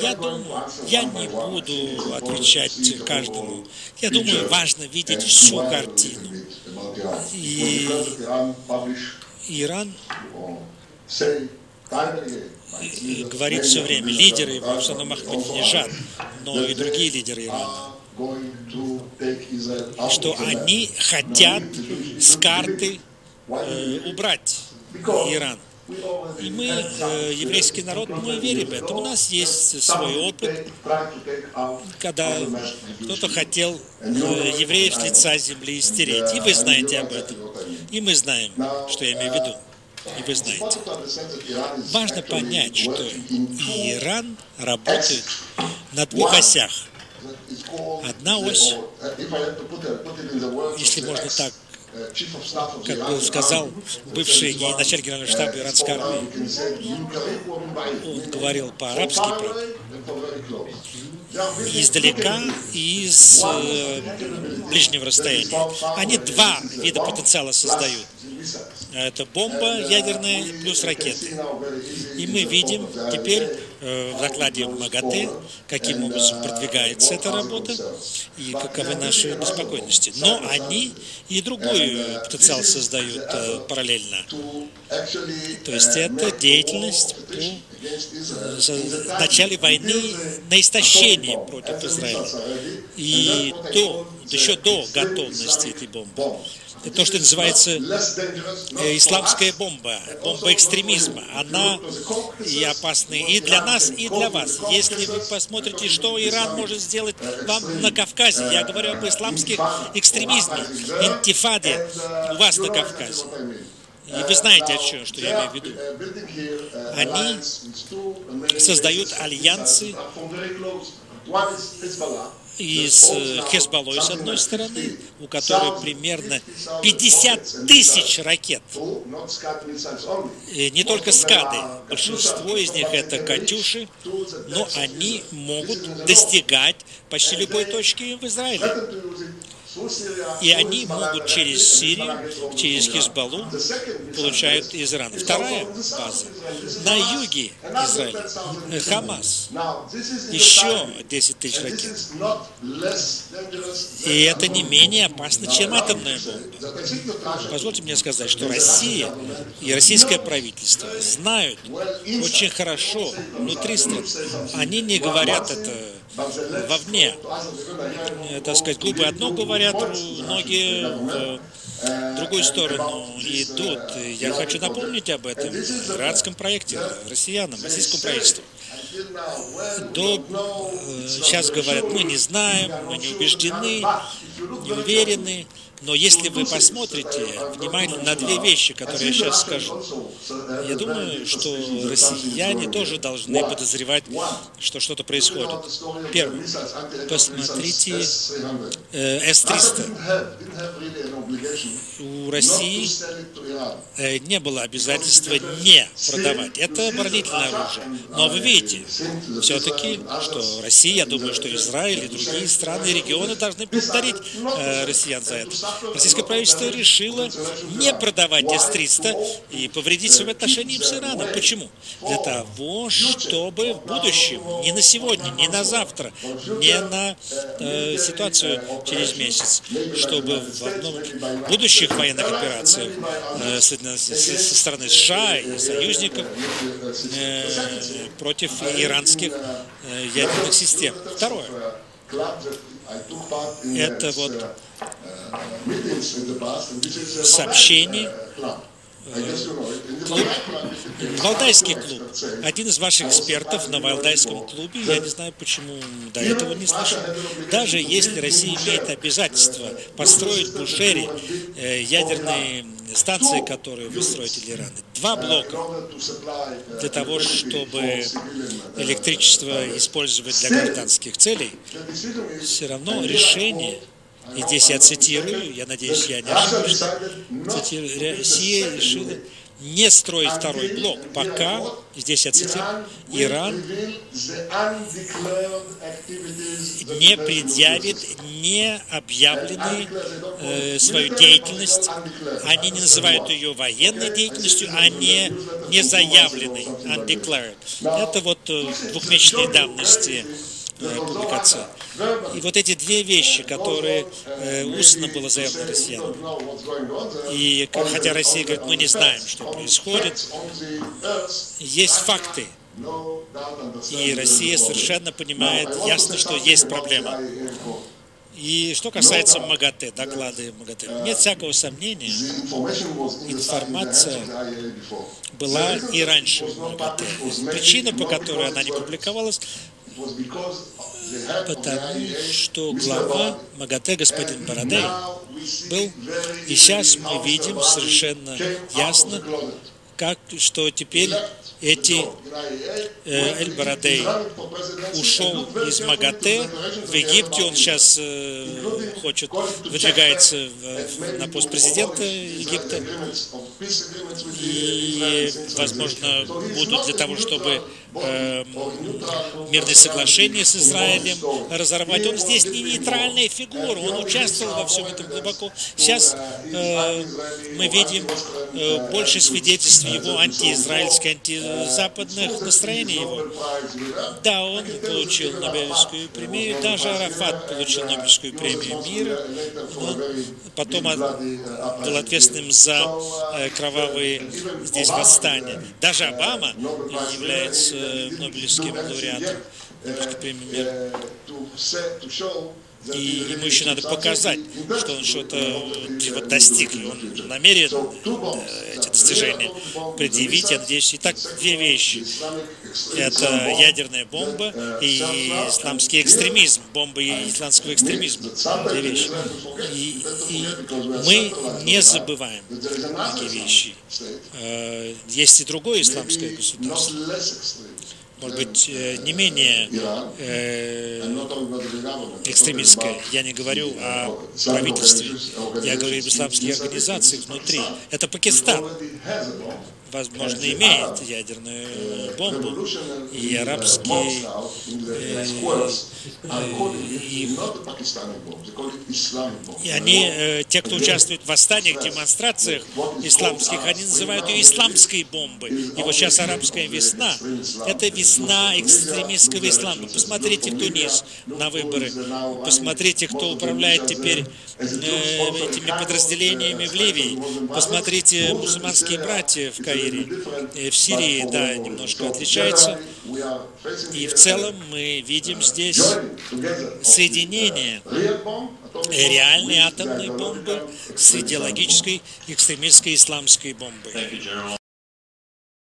Я думаю, я не буду отвечать каждому. Я думаю, важно видеть всю картину. И Иран говорит все время, лидеры, в основном Ахмадинежад, но и другие лидеры Ирана, что они хотят с карты э, убрать Иран. И мы, э, еврейский народ, мы верим в это. У нас есть свой опыт, когда кто-то хотел э, евреев с лица земли стереть. И вы знаете об этом. И мы знаем, что я имею в виду. И вы знаете. Важно понять, что Иран работает на двух осях. Одна ось, если можно так как бы сказал бывший начальник генерального штаба иранской армии, он говорил по-арабски, издалека и из э, ближнего расстояния. Они два вида потенциала создают. Это бомба ядерная плюс ракеты. И мы видим теперь в докладе МАГАТЭ, каким образом продвигается эта работа и каковы наши беспокойности. Но они и другой потенциал создают э, параллельно. То есть это деятельность по э, начале войны на истощение против Израиля. И до, еще до готовности этой бомбы то, что называется э, исламская бомба, бомба экстремизма. Она и опасна и для нас, и для вас. Если вы посмотрите, что Иран может сделать вам на Кавказе, я говорю об исламских экстремизме, интифаде у вас на Кавказе. И вы знаете, о чем, что я имею в виду. Они создают альянсы и с э, Хезболлой с одной стороны, у которой примерно 50 тысяч ракет. И не только скады, большинство из них это «Катюши», но они могут достигать почти любой точки в Израиле. И они могут через Сирию, через Хизбаллу получают из Ирана. Вторая база на юге Израиля, Хамас. Еще 10 тысяч ракет. И это не менее опасно, чем атомная бомба. Позвольте мне сказать, что Россия и российское правительство знают очень хорошо внутри страны. Они не говорят это вовне. Э, так сказать, клубы одно говорят, многие в другую сторону идут. Я хочу напомнить об этом иранском проекте, россиянам, российскому правительству. До, э, сейчас говорят, мы не знаем, мы не убеждены, не уверены. Но если вы посмотрите внимательно на две вещи, которые я сейчас скажу, я думаю, что россияне тоже должны подозревать, что что-то происходит. Первое. Посмотрите э, С-300. У России э, не было обязательства не продавать. Это оборонительное оружие. Но вы видите, все-таки, что Россия, я думаю, что Израиль и другие страны и регионы должны благодарить э, россиян за это. Российское правительство решило не продавать С-300 и повредить своим отношениям с Ираном. Почему? Для того, чтобы в будущем, не на сегодня, не на завтра, не на э, ситуацию через месяц, чтобы в одном будущих военных операциях э, со, со стороны США и союзников э, против иранских э, ядерных систем. Второе. Это вот сообщений клуб, Валдайский клуб. Один из ваших экспертов на Валдайском клубе, я не знаю, почему до этого не слышал, даже если Россия имеет обязательство построить в Бушере э, ядерные станции, которые вы строите для Ирана, два блока для того, чтобы электричество использовать для гражданских целей, все равно решение и здесь я цитирую, я надеюсь, я не ошибаюсь, цитирую, Россия решила не строить второй блок, пока, здесь я цитирую, Иран не предъявит не объявленную э, свою деятельность, они не называют ее военной деятельностью, а не, не заявленной, undeclared. Это вот э, двухмесячной давности э, публикация. И вот эти две вещи, которые э, устно было заявлено россиянам, и хотя Россия говорит, мы не знаем, что происходит, есть факты, и Россия совершенно понимает, ясно, что есть проблема. И что касается МАГАТЭ, доклады МАГАТЭ, нет всякого сомнения, информация была и раньше в МАГАТЭ. Причина, по которой она не публиковалась, потому что глава МАГАТЭ, господин Бородей, был, и сейчас мы видим совершенно ясно, как, что теперь эти э, Эль-Барадей ушел из МАГАТЭ в Египте, он сейчас э, хочет, выдвигается в, на пост президента Египта, и, возможно, будут для того, чтобы э, мирное соглашение с Израилем разорвать. Он здесь не нейтральная фигура, он участвовал во всем этом глубоко. Сейчас э, мы видим больше свидетельств его антиизраильской, антизападных настроений его. Да, он получил Нобелевскую премию, даже Арафат получил Нобелевскую премию мира, но потом был ответственным за э, кровавые здесь восстания. Даже Обама является Нобелевским лауреатом Нобелевской премии мира. И ему еще надо показать, что он что-то вот достиг, и он намерен э, эти достижения предъявить, я надеюсь. Итак, две вещи. Это ядерная бомба и исламский экстремизм, бомба и исламского экстремизма. Две вещи. И, и мы не забываем такие вещи. Э, есть и другое исламское государство может быть, э, не менее э, экстремистское. Я не говорю о правительстве, я говорю об исламских организациях внутри. Это Пакистан возможно, имеет ядерную бомбу, и арабские э, и, и они, э, те, кто участвует в восстаниях, демонстрациях исламских, они называют ее исламской бомбой. И вот сейчас арабская весна, это весна экстремистского ислама. Посмотрите в Тунис на выборы, посмотрите, кто управляет теперь э, этими подразделениями в Ливии, посмотрите мусульманские братья в Каире. В Сирии, да, немножко отличается. И в целом мы видим здесь соединение реальной атомной бомбы с идеологической экстремистской исламской бомбой.